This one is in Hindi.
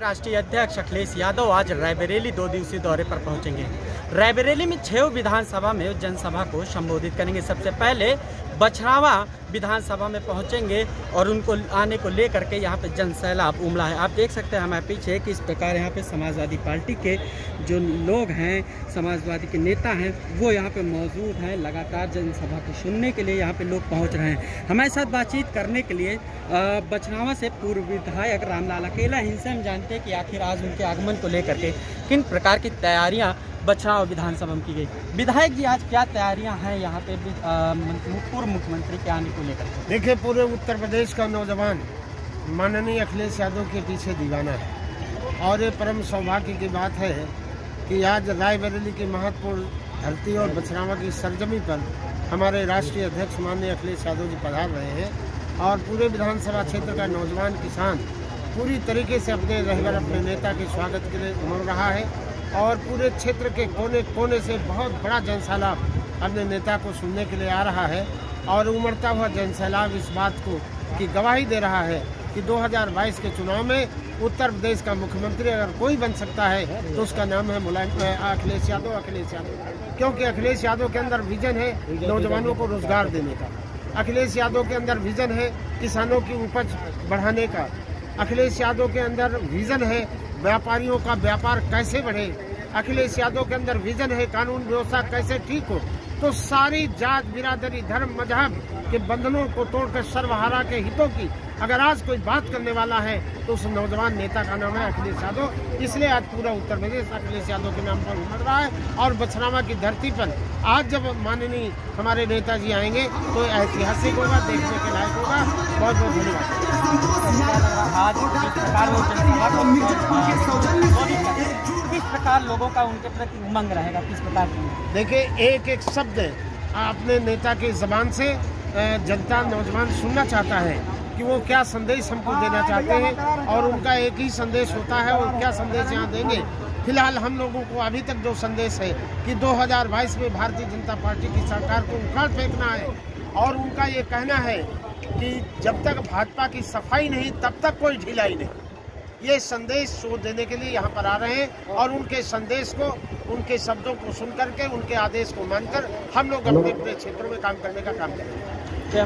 राष्ट्रीय अध्यक्ष अखिलेश यादव आज रायबरेली दो दिवसीय दौरे पर पहुँचेंगे। रायबरेली में छह विधानसभा में जनसभा को संबोधित करेंगे। सबसे पहले बछरावा विधानसभा में पहुँचेंगे और उनको आने को लेकर के यहाँ पे जन सैलाब उमड़ा है। आप देख सकते हैं हमारे पीछे कि इस प्रकार यहाँ पे समाजवादी पार्टी के जो लोग हैं, समाजवादी के नेता हैं, वो यहाँ पे मौजूद हैं। लगातार जनसभा को सुनने के लिए यहाँ पे लोग पहुँच रहे हैं। हमारे साथ बातचीत करने के लिए बछरावा से पूर्व विधायक रामलाल अकेला इनसे हम जानते हैं कि आखिर आज उनके आगमन को लेकर के किन प्रकार की तैयारियाँ बछरावा विधानसभा में की गई। विधायक जी, आज क्या तैयारियाँ हैं यहाँ पे? वि- मंत्री- पूर्व मुख्यमंत्री के आने को लेकर? देखिए, पूरे उत्तर प्रदेश का नौजवान माननीय अखिलेश यादव के पीछे दीवाना है और ये परम सौभाग्य की बात है कि आज रायबरेली की महत्वपूर्ण धरती और बछरावा की सरजमी पर हमारे राष्ट्रीय अध्यक्ष माननीय अखिलेश यादव जी पधार रहे हैं और पूरे विधानसभा क्षेत्र का नौजवान किसान पूरी तरीके से अपने रहकर अपने नेता के स्वागत के लिए उमड़ रहा है और पूरे क्षेत्र के कोने कोने से बहुत बड़ा जनसैलाब अपने नेता को सुनने के लिए आ रहा है और उमड़ता हुआ जनसैलाब इस बात को की गवाही दे रहा है कि 2022 के चुनाव में उत्तर प्रदेश का मुख्यमंत्री अगर कोई बन सकता है तो उसका नाम है मुलायम अखिलेश यादव अखिलेश यादव। क्योंकि अखिलेश यादव के अंदर विजन है नौजवानों को रोज़गार देने का। अखिलेश यादव के अंदर विजन है किसानों की उपज बढ़ाने का। अखिलेश यादव के अंदर विजन है व्यापारियों का व्यापार कैसे बढ़े। अखिलेश यादव के अंदर विजन है कानून व्यवस्था कैसे ठीक हो। तो सारी जात बिरादरी धर्म मज़हब के बंधनों को तोड़कर सर्वहारा के हितों की अगर आज कोई बात करने वाला है तो उस नौजवान नेता का नाम है अखिलेश यादव। इसलिए आज पूरा उत्तर प्रदेश अखिलेश यादव के नाम पर उमड़ रहा है और बछरावा की धरती पर आज जब माननीय हमारे नेताजी आएँगे तो ऐतिहासिक होगा, देखने के लायक होगा। बहुत बहुत धन्यवाद प्रकार लोगों का उनके प्रति उमंग रहेगा किस प्रकार की? देखिए एक एक शब्द अपने नेता की जबान से जनता नौजवान सुनना चाहता है कि वो क्या संदेश हमको देना चाहते हैं और उनका एक ही संदेश होता है और क्या संदेश यहाँ देंगे। फ़िलहाल हम लोगों को अभी तक जो संदेश है कि 2022 में भारतीय जनता पार्टी की सरकार को उखाड़ फेंकना है और उनका ये कहना है कि जब तक भाजपा की सफ़ाई नहीं तब तक कोई ढिलाई नहीं। ये संदेश शोध देने के लिए यहाँ पर आ रहे हैं और उनके संदेश को उनके शब्दों को सुनकर के उनके आदेश को मानकर हम लोग अपने अपने क्षेत्रों में काम करने का काम करेंगे। तो